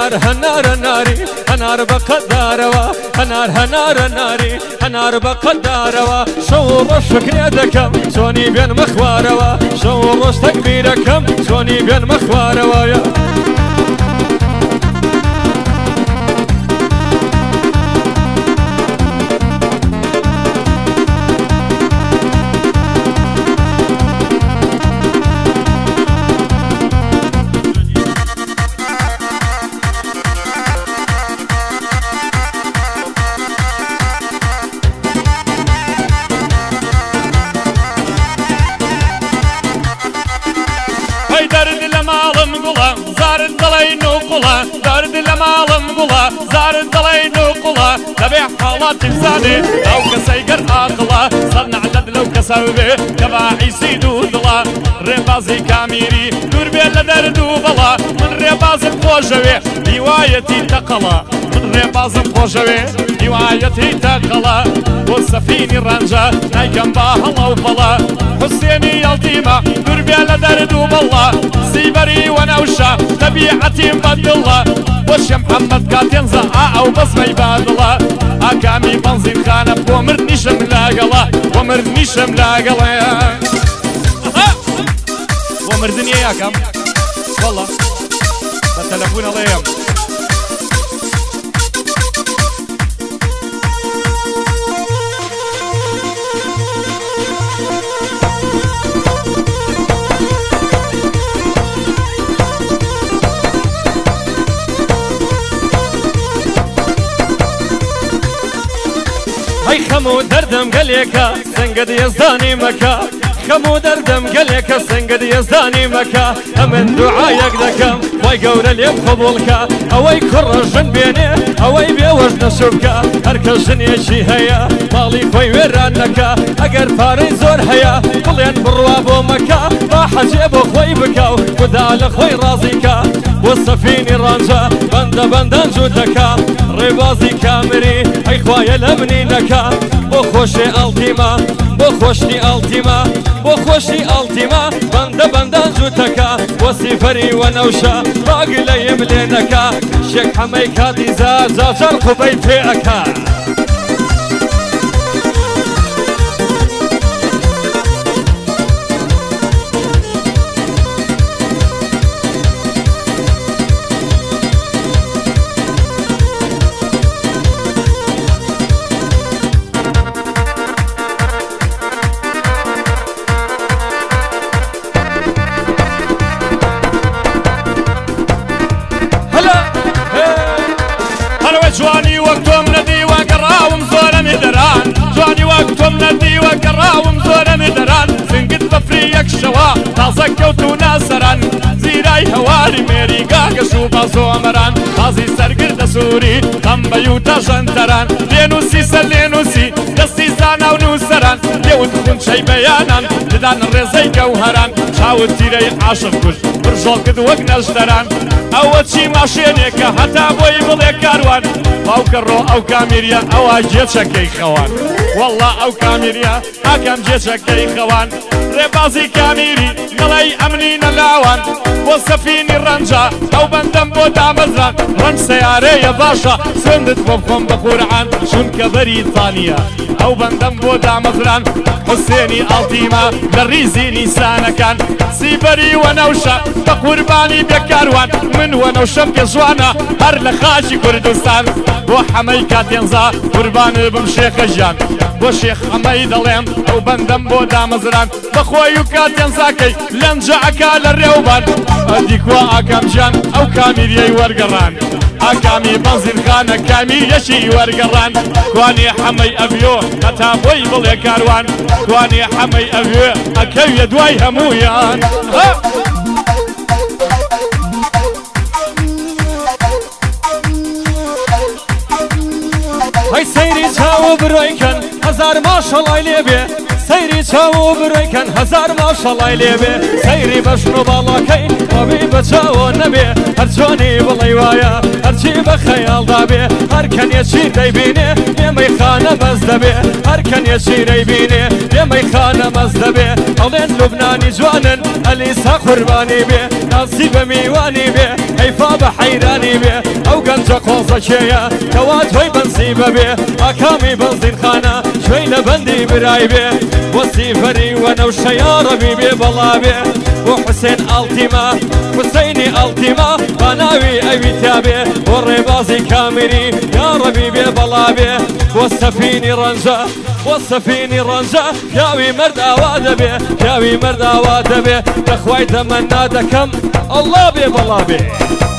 هنار هنار هناري هنار بقداروا هنار هنار هناري هنار بقداروا شو رش فكريتكم سوني بين مخواروا شو رش تكبيركم سوني بين مخواروا يا قولا زارد لمالم قولا زارد دلين قولا تبيع حالات لساني لو كسيقر عقلا صرنا عدد لو كسوي كباعي سيدو دلا ڕێبازی کامیری دوور بێت لە دەرد و بەڵا من ڕێبازم خۆشەوێ هیوایەتی تەقەڵا من ڕێبازم خۆشەوێ هیوایەتی تەقەڵا بۆ سەفینی ڕەنجە نایکەم با هەڵە و بەڵا حوسێنی یاڵدیمە دوور بێت لە دەرد و بەڵا سیبەری وەنەوشە دەبیعەتیم بەدڵە بۆشی محەممەد کاتێنزە ئا ئەو بەسمەی بادڵە ئاکامی بەنزین خانە بۆ مرد نیشم لاگەڵە بۆ مرد نیشم لاگەڵەیە. مردني ياكم والله بالتلفون الله يم هاي خمو دردم قليكا زنقد يزداني مكا دەکەم و دەردەم گەلێکە سنگت یێزدانی مەکە ئەمن دوعاەک دەکەم وای گەورە لێم قبولکە ئەوەی کوڕژن بێنێ ئەوەی بێوەش نەشوکە هەرکە ژنێکی هەیە ماڵی خۆی وێران نەکە ئەگەر پارەی زۆر هەیە بڵێن بڕوا بۆ مەکە با حەجێ بۆ خۆی بکەو خدا لە خۆی ڕازیکە بۆ سەفینی ڕانجە بەندە بەندان جوود دەکە ڕێبازی کامری ئەیخوایە لە منی نەکە بۆ خۆشێ ئەڵتیمە بۆ خۆشتی ئەڵتیمە بۆ خۆشی ئەڵتیما بەندە بەندان جووتەکە بۆ سیفەری وەنەوشە باگلەیم لێنەکە شێک هەمەی کاتیزە زاچەر خوبەی پێ ئەکات. پیاوم زۆرە مێدەران سنگت بەفری یەک شەوە تازە کەوت و ناسەران زیرای هەواری مێریگا گەش و بازۆ ئەمەران تازی سەرگردە سووری ئەم بە و تەژەندەران لێنوسی سەر لێنوسی دەستی زانا و نووسەران لێوت خونچەی بەیانان ددان ڕێزەی گەوهران ناوت تیرەی عاشق کوشت پرژۆڵ کرد وەک نەشدەران ئەوە چی ماشێنێکە هەتا بۆی بڵێ کاروان باوکە ڕۆ ئەو کامیریان ئەوە جێچەکەی خەوان وەڵا ئەو کامیریا ئاکەم جێچەکەی خەوان ڕێبازی کامیری دڵی ئەمنی نەلاوان بۆ سەفینی ڕەنجە ئەو بەندەم بۆ دامەزان ڕەنج سیارەیە باشە سندت بۆ بخۆم بە قورعان چونکە بەری تانیە ئەو بەندەم بۆ دامەزران حوسێنی ئەڵتیمە لە ریزی نیسانەکان سیبەری وەنەوشە بە قوربانی بێکاروان من وەنەوشەم کە جوانە هەر لە خاچی کوردستان بۆ حەمەی کاتێنزا قوربانە بم شێخە ژیان بۆ شێخ ئەمەی دەڵێم ئەو بەندەم بۆ دامەزران بەخۆی و کاتێنزاکەی لەنجە ئەکا لە ڕێوبان ئەدیکوا ئاکام ژیان ئەو کامیریەی وەرگەڕان. ئاکامی بەزیرخانە کامی یەشی وەرگەڕان توانی حەمەی ئەڤیۆ هەتا بۆی بڵێ کاروان توانی حەمەی ئەوێ ئەکەویە دوای هەمویان هەی سەیری چاوە برۆیکەن هەزار ماشەڵای لێبێ سەیری چاو و بڕێکەن هزار ماشەڵای لێبێ سەیری بەشن و باڵاکەی ئەوی بەچاوە نەبێ هەرچۆنی بڵی وایە هەرچی بە خەیاڵدا بێ هەرکەنێکی دەیبینێ ئێمەی خانە بەس دەبێ هەرکەنێکی دەیبینێ ئێمەی خانە مەس دەبێ ئەڵێن لوبنانی جوانن ئەلیسا قوربانی بێ ناسی بە میوانی بێ بە حەیرانی بێ ئەو گەنجە قۆزەکێیە کەوا تۆی بەنسی بەبێ ئاکامی بەنزیرخانە شوێی لە بەندی برای بێ وەسی فەری وەنەو شەیاڕەبی بێ بەڵا بێ بۆ حوسێن ئاڵتیما حوسینی ئەڵتیما باناوی ئەوی تابێ بۆ ڕێبازی کامیری یاڕەبی بێ بەڵا بێ بۆ سەفینی ڕەنجە بۆ سەفینی ڕەنجە یاوی مرد ئاوا دەبێ یاوی مرد ئاوا دەبێ دەخوای دەمەنا دەکەم ئەڵا بێ بەڵا بێ.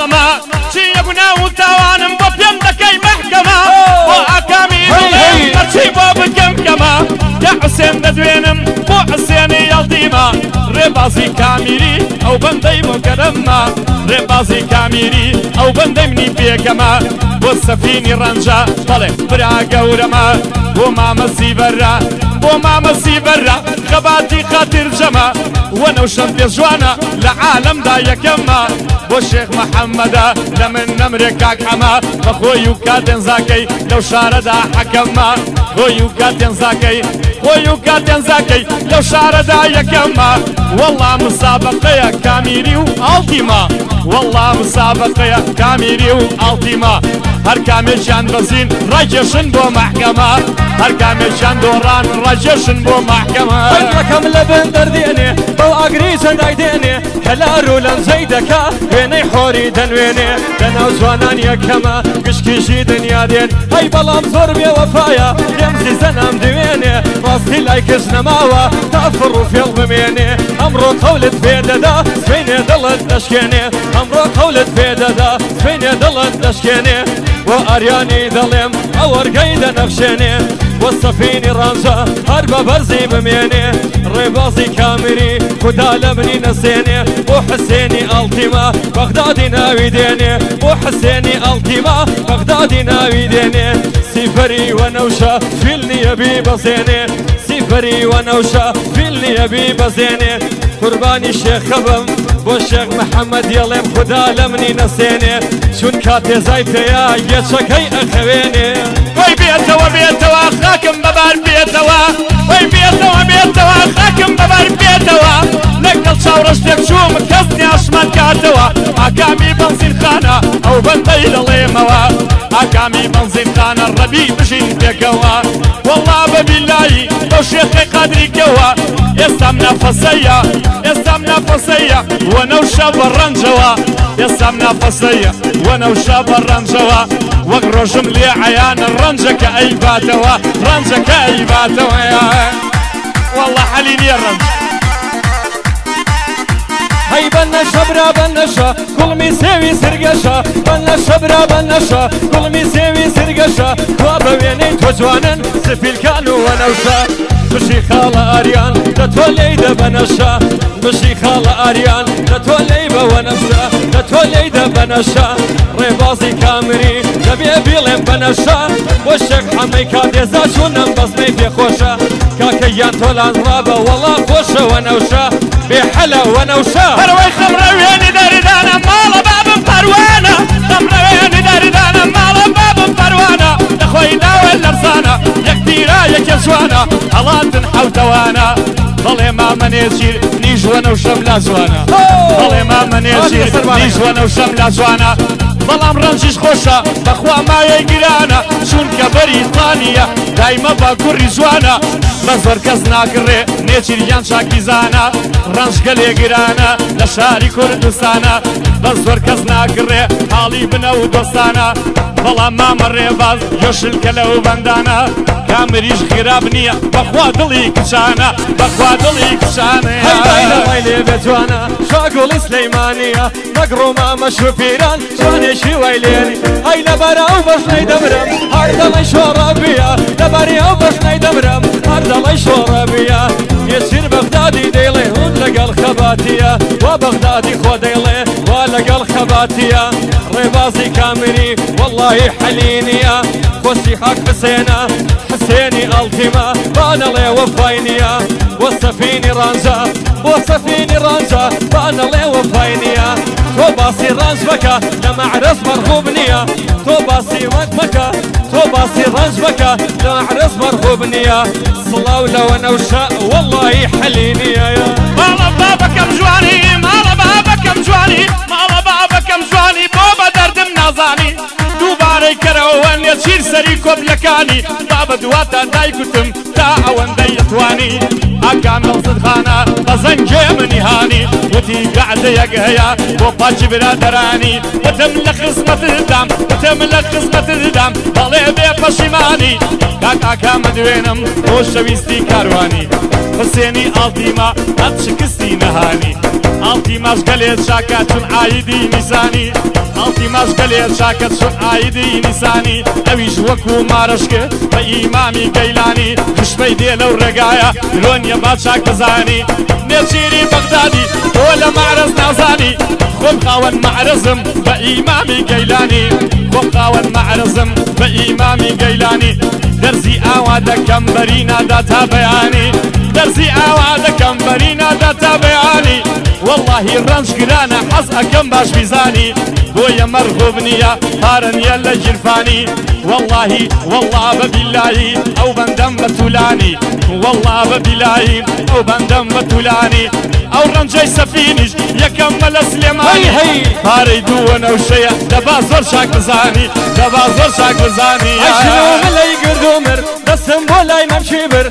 kama Chiyabuna utawa namba ربازي كاميري او بندي مكرمة ربازي كاميري او بندي مني بيكما والسفيني رنجا طالع برا قورما وما مسي برا وما مسي برا خباتي خاطر جما وانا وشم جوانا لعالم دا يكما والشيخ محمد لمن امريكا كما خويو كاتن زاكي لو شاردا حكما خويو كاتن زاكي بۆی و کاتیان زاکەی لەو شارەدا یەکەمە وەڵا مسابقەیە کامیری و ئاڵتیما وەڵا مسابقەیە کامیری و ئاڵتیما هەر کامێکیان بەزین ڕاکێشن بۆ مەحکەمە هەر کامێکیان دۆڕان ڕاکێشن بۆ مەحکەمە ڕەکەم لە بن دەردێنێ بەو ئاگری چەندای دێنێ هەلار و لەنجەی دەکا وێنەی خۆری دەنوێنێ لەناو جوانان یەکەمە گشتیژی دنیا دێن هەی بەڵام زۆر بێوەفاایە پێم زیزەنام دوێنێ مفهي لايكز نماوة تأفر في يلب ميني أمر طولت دا سبين دڵت دەشکێنێ ئەمڕۆ قەولت پێدەدا خوێنێ دڵت دەشکێنێ بۆ ئاریانی دەڵێم ئەوەرگەی دەنەفشێنێ بۆ سەفینی ڕەنجە هەر بە بەرزی بمێنێ ڕێبازی کامری خدا لە منی نەسێنێ بۆ حسێنی ئەڵتیما بەغدادی ناوی دێنێ بۆ حسێنی ئەڵتیما بەغدادی ناوی دێنێ سیفەری وەنەوشە فیل نیەبی بەزێنێ سیفەری وەنەوشە فیل نیەبی بەزێنێ قوربانی شێخە بم بۆ شێخ محەممەد یەڵێم خدا لە منی نەسێنێ چون کاتێزای پێیا یەچەکەی ئەخەوێنێ وی بێتەوە بێتەوە خاکم بەبار بێتەوە وی بێتەوە بێتەوە خاکم بەبار بێتەوە لەگەڵ چاوڕشتێک چوم کەس نیاشمان کاتەوە ئاکامی بەنزین خانە ئەو بەندەی دەڵێمەوە ئاکامی بەنزین خانە ڕەبی بژین پێکەوە وەڵا بەبیلایی بۆ شێخی قادریکەوە يسام نفسية يسام نفسية وانا وشاب الرنجوة يسام نفسية وانا وشاب الرنجوة وقرو جملي عيان الرنجة كأي باتوا رنجة كأي باتوا والله حليني الرنج هاي بنشا برا بنشا كل ميسيوي سرقشا بنشا برا بنشا كل ميسيوي سرقشا كوابا بيني توجوانا سفيل كانوا وانا وشاب بشی خاڵە ئاریان لە تۆ لی دەبەنەشە بشی خاڵە ئاریان لە تۆ لی بەوە نەفسە لە تۆ لی دەبەنەشە ڕێبازی کامری دەبێ بیڵێم بەنەشە بۆ شێک ئەمەی کاتێزا چوونم بەزمەی پێخۆشە کاکە یان تۆلان ڕابە وەڵا خۆشەوە نەوشە بێحەلەوە نەوشە هەروەی خەمڕەوێنی دەریدانە ماڵە بابم پەروە جوانە هەڵاتن حوتەوانە بەڵێ مامەنێزیر نیژوەنە و شەم لا جوانە بەڵێ مامەنێزیر نیژوەنە و شەم لا جوانە بەڵام ڕەنجش خۆشە بەخوا مایە گیرانە چونکە بەریتانە دایمە بە کوڕی جوانە بە زۆر کەس ناگڕێ نێچیریان چاکیزانە ڕەنجگە لێگیرانە لە شاری کوردستانە بە زۆر کەس ناگڕێ حاڵی بنە و دۆستانە بەڵام مامە ڕێباز یۆشلکە لەو بەندانە کامریش خراب نییە بەخوا دڵی کچانە بەخوا دڵی کچانەلێ بەجوانە شاگوڵی سلەیمانە مەگڕۆما مەشو پیران جوانێکی وای لێنی ئەی لەبەرە ئەو بەشنەی دەبرم هەردەڵی شۆڕە بیە لەبەری ئەو بەشنەی دەبرم هەردەڵی شۆڕە بیە يسير بغدادي ديلي هون لقل خباتية وبغدادي خو ديلي ولقل خباتية ربازي كامري والله حلينية خوسي حق حسينة حسيني ألتما بانا لي وفاينية وصفيني رانجا وصفيني رانجا بانا لي وفاينية تو رانج بكا يا عرس مرغوب نية تو باسي وقت بكا تو رانج بكا بنية صلاة ولا وانا وشاء والله يحليني يا يا مالا بابا كم جواني مالا بابا كم جواني مالا بابا كم جواني بابا درد نازاني دووبارەی کەرەوە لێ چیر سەری کۆبلەکانی بابە دواتە دایکوتم تا ئەوەندەی دايتواني حەکان هەڵزدخانە بە زەنجێ منیهانی وتی گعدەیەک هەیە بۆ پاچی برادەرانی بەتم لە خزمەتدام بەتم لە خزمەتدام بەڵێ بێ پەشیمانی کاکاکامە دوێنم بۆ شەویستی کاروانی حسێنی ئاڵتیما ئەت شکستی نەهانی ئاڵتی مەشگەلێ چاکە چون ئایدی نیسانی ئاڵتی مەشگەلێ چاکە چون ئایدی نیسانی ئەویش وەکو مارشکە بە ئیمامی گەیلانی خشمەی دێ لەو ڕێگایە لۆنیە باچا کەزانی نێچیری بەغدادی تۆ لە مارەز نازانی خۆم خاوەن معرزم بە ئیمامی گەیلانی خۆم خاوەن معرزم بە ئیمامی گەیلانی دەرزی ئاوا دەکەم بەری نادا تا بەیانی دەرزی ئاوا دەکەم بەری نادا تا والله رمش گرانە حس أكم باش بیزانی بۆیە مەرغوب نییە پارەنە لە جرفانی واللهی والله بالله أو بندم بتولاني بە تولانی والله بە بیلایی ئەو بەندەم بە تولانی ئەو ڕەنجەی سەفینیش یەکەم مە لە سلێمانی هەی پارەی دووە نەوشەیە دەبا زۆر شاک بزانی دەبا زۆر شاک بزانی لەی گردو مرد دەستم بۆ لای مەم چێبر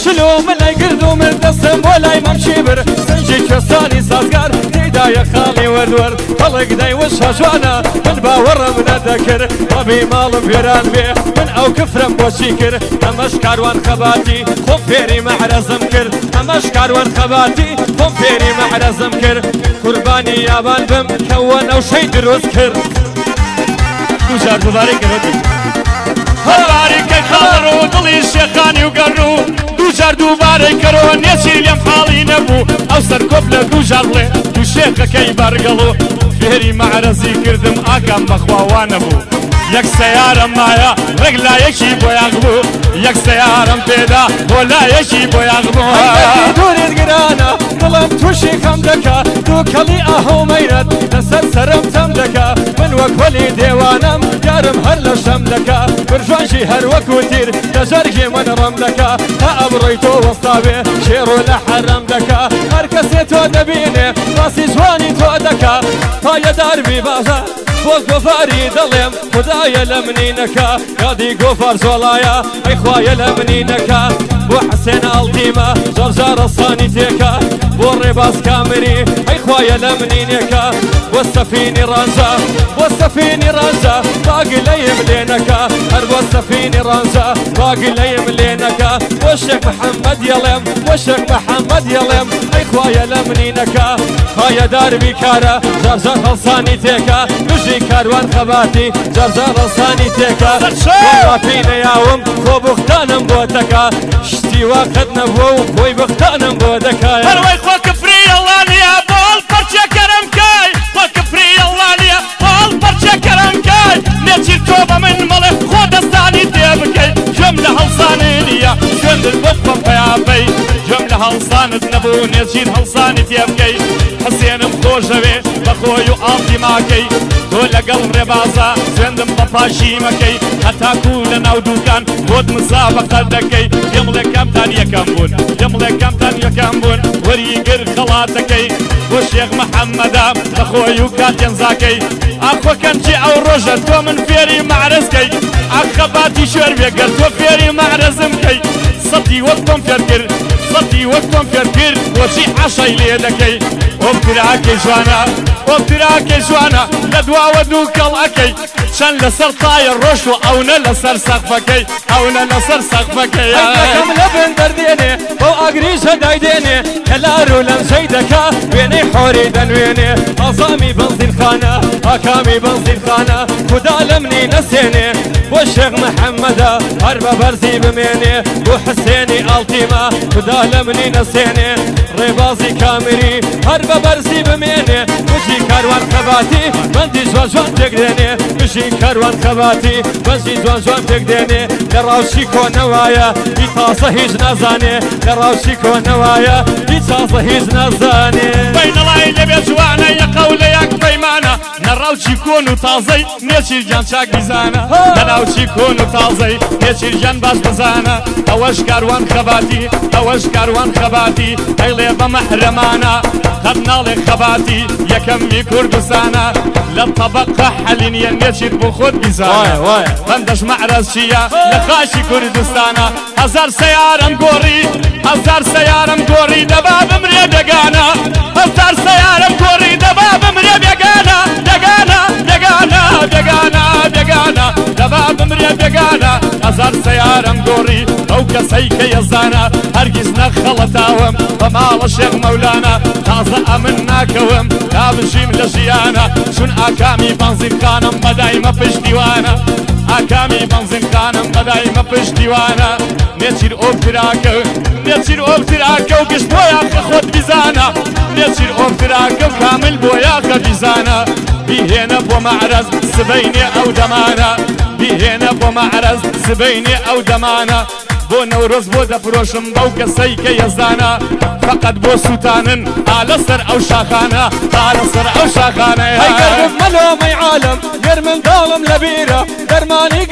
شلۆ من لای گرد و من دەستم بۆ لای مەم چێبر سنجی کەسانی سازگار تێدایە خاڵی وەردوەر هەڵێک دای وە شژوانە من باوەڕم نەدەکرد بەبی ماڵم پێران بێ من ئەو کفرم بۆچی کرد ئەمەش کاروان خەباتی خۆم فێری مەحرەزم کرد ئەمەش کاروان خەباتی خۆم فێری مەحرەزم کرد قوربانی یابان بم کەوە نەوشەی دروست کرد. دوجار دوبارەی گەڕێتی. هەواریکە خاڵڕ و دڵی شێخانی و گەڕ و دووجار دووبارەی کەەوە نێچی لێم حاڵی نەبوو ئەو سەرکۆپ لە دووژەڕڵێ تو شێخەکەی بەرگەڵ و فێری مەعرەزی کردم ئاکەم بەخواوانە بوو. یەک سەیارم مایە ڕێک لایەکی بۆیان بوو یەک سەیارم پێدا بۆ لایەکی بۆیان بوو دوورێت گرانە دڵم تووشی خەم دەکا دووکەڵی ئاهۆمەیرەت لەسەر سرم تەم دەکا من وە کۆلی دێوانم یارم هەر لە شەم دەکا پرژانشی هەروەکو تیر دەژەرگی من ڕەم دەکا تا ئەبڕی تۆ وەستاوێ شێڕۆ لە حەرم دەکا هەر کەسێ تۆ دەبینێ ڕاستی جوانی تۆ دەکا تا یەداربی بازە بۆز گۆفاری دەڵێم خدایە لە منی نەکە یادی گۆفار زۆڵایە ئەیخوایە لە منی نەکە بۆ حسێن ئەڵتیمە جەمجا ڕەسانی تێکە بۆ ڕێباز کامری ئەیخوایە لە منینێکە بۆ سەفینی ڕەنجە بۆ سەفینی ڕەنجە باگی لەیم لێنەکە هەر بۆ سەفینی ڕەنجە باگی لەیم لێنەکە بۆ شێک محەممەد یەڵێم بۆ شێک محەممەد یەڵێم ئەیخوایە لە منینەکە پایەداربی کارە جەمجا هەڵسانی تێکە نوژی کاروان خەباتی جەمجا ڕەسانی تێکە پینەیاوم بۆ بختانم بۆ تەکە شت شتی وا قد نبوو بۆی بەختانم بۆ دەکای هەروەی خۆ کفری بال پرچه پەرچەکەرم کای خۆ کفری بال پرچه پەرچەکەرم کای نه چی تو با من مال خود استانی دیاب بکەیت جمله حسانی دیا نیە خوێندن بۆ بەم پیابەی جەم لە هەڵسانت نەبوو نێچیر هەڵسانی تێ بکەیت خۆشەوێ بەخۆی و ئاڵی ماکەی تۆ لەگەڵ ڕێبازا سوێندم بە پاشی مەکەی هەتاکو لە ناو دوکان بۆت مزا بەقەر دەکەی دێمڵێکەمتان یەکەم بوون دێمڵێکەمتان یەکەم بوون وەریگر خەڵاتەکەی بۆ شێخ محەممەدا بەخۆی و کاتێنزاکەی ئاخۆکەم چی ئەو ڕۆژە تۆ من فێری معرزکەی ئاخەباتی شوێر بێگەر تۆ فێری معرزم کەی سەدی وەک تۆم فێرکرد صدي وقتهم كركر وسي عصا ليدكي وبتراكي زوانا وبتراكي زوانا لدوا ودوك الأكي شن لسر طاير رشوة او نلسر سقفكي او نلسر سقفكي كم لبن درديني بو اقريش دايديني كلارو لم شيدكا بيني حوري دنويني عظامي بنزين خانة اكامي بنزين خانة خدا لمني نسيني والشيخ محمدا اربا برزي بميني وحسيني التيما خدا لمني نسيني ريبازي كامري اربا برزي بميني وجي كاروان خباتي بەندی زۆ زۆن دەگرێنێ بژی کەروان کەواتی بەزی زۆ زۆن دەگرێنێ لە ڕاوشی کۆنەوایە دی تاسە هیچ نازانێ لە ڕاوشی کۆنەوایە دی تاسە هیچ نازانێ بەینەڵی لەبێ جوانە یەقە و لە یاک پەیمانە نەڕاوچی کۆن و تازەی نێچیرجان چاک بیزانە لەناوچی کۆن و تازەی نێچیرجان باش بزانە ئەوەش کاروان خەباتی ئەوەش کاروان خەباتی ئەیڵێ بە مەحرەمانە قەت ناڵێ خەباتی یەکەمی کوردستانە للطبق حل ينجشد بخود بزانا وای وای بندش معرض شیا نقاشی هزار سيارة مقوري هەفتار سەیارم گۆڕی دەبا بمرێ دەگانە هەفتار سەیارم گۆڕی دەبا بمرێ بێگانە دەگانە دەگانە دەگانە دەگانە دەبا بمرێ بێگانە هەزار سەیارم گۆڕی ئەو کەسەی کە یەزانە هەرگیز نەخەڵەتاوم بە ماڵە شێخ مەولانە تازە ئەمن ناکەوم تا بژیم لە ژیانە چون ئاکامی بانزیرکانم بەدایمە پشتیوانە ئاکامی بانزیرکانم بەدایمە پشتیوانە نێچیر ئۆ کراکە لێچین ئۆم تراکە و گشت خود خۆت بیزانە لێچین ئۆم تراکە و کامل بۆیاکە بیزانە بیهێنە بۆ مەعرەز سبینێ ئەو سبيني أو دمانا بو سبینێ ئەو دەمانە بۆ نەورۆز بۆ دەپرۆشم بەو کەسەی کە یەزانە فقط بۆ سووتانن ئالە او شاخانا شاخانە تاە سەر ئەو شاخانە هەیکەمەلۆمەی عالم گەرمنداڵم لەبیرە دەرمانی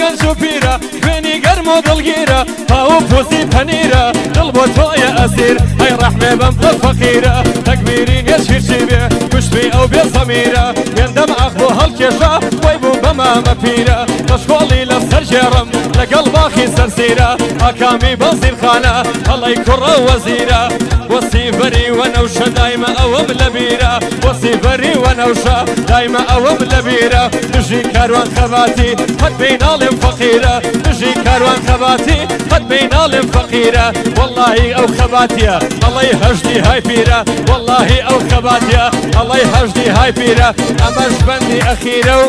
بۆ دڵگیرە پاو پۆسی پەنیرە دڵ بۆ تۆیە ئەسیر ئەی ڕەحمێ بەم دڵ فەقیرە تەکبیری گەشیرچی بێ پشتی ئەو بێ سەمیرە پێندەم ئاخ بۆ هەڵکێشە وی بوو بەمامە پیرە بەشکۆڵی لە سەرژێڕم لەگەڵ باخی سەرسیرە ئاکامی دەستی بەری وەنەوشە دایمە ئەوەم لەبیرە دژی کاروان خەباتی هەت بیناڵێم فەقیرە دژی کاروان خەباتی هەت بیناڵێم فەقیرە او ئەو خەباتە ئەڵی هەشتی هایپیرە وەڵی او خەباتە ئەڵی هەشتی هایپیرە ئەمەش بەندی ئەخیرە و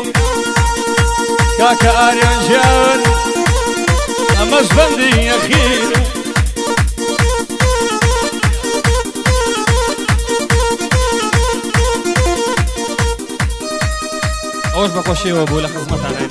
کاکە ئاریان ژیان ئەمەش بەندی ئەخیرە خوش بخوشی و بوله خدمت